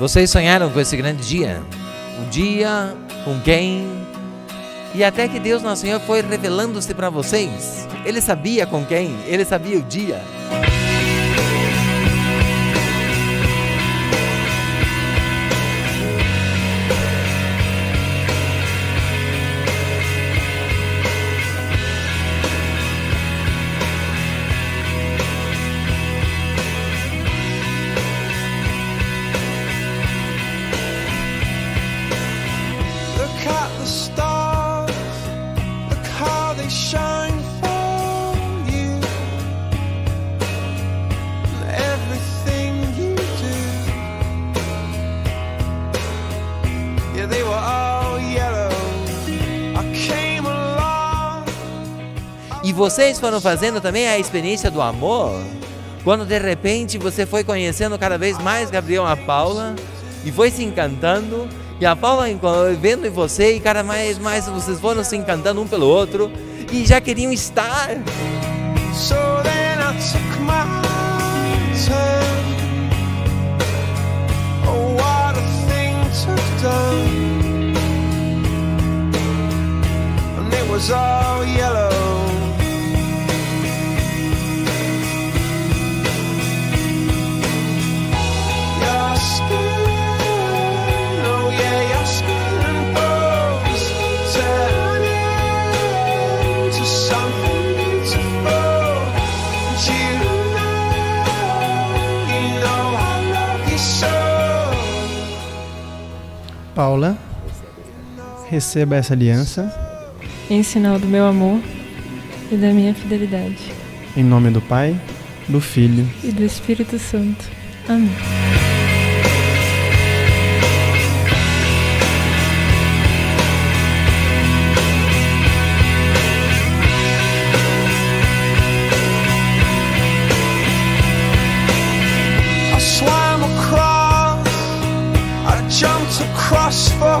Vocês sonharam com esse grande dia? O dia, com quem? E até que Deus Nosso Senhor foi revelando-se para vocês. Ele sabia com quem, ele sabia o dia. Yeah, they were all yellow. I came along. E vocês foram fazendo também a experiência do amor? Quando de repente você foi conhecendo cada vez mais Gabriel e a Paula e foi se encantando, e a Paula vendo em você e cada vez mais vocês foram se encantando um pelo outro e já queriam estar. So then I took my turn. Was all yellow. Paula, receba essa aliança em sinal do meu amor e da minha fidelidade. em nome do Pai, do Filho E do Espírito Santo. Amém. I swam across, I jumped across for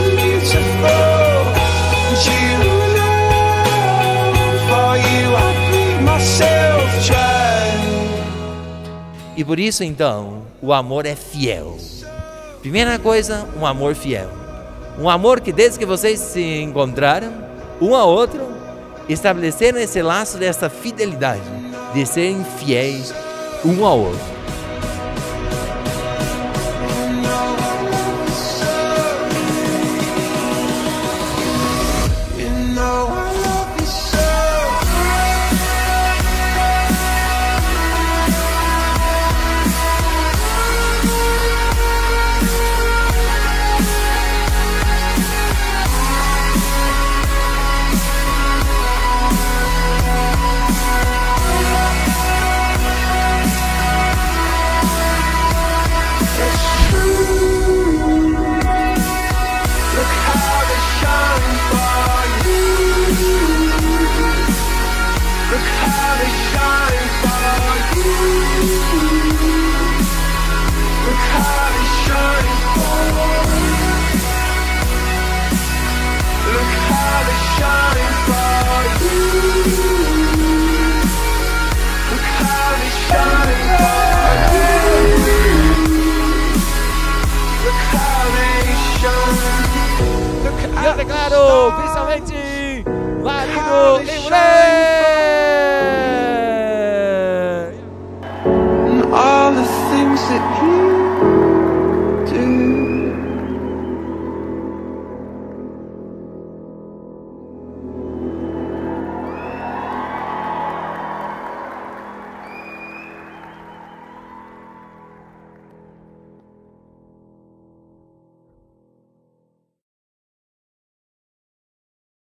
E por isso então, o amor é fiel. Primeira coisa, um amor fiel. Um amor que desde que vocês se encontraram, um ao outro, estabeleceram esse laço dessa fidelidade, de serem fiéis um ao outro.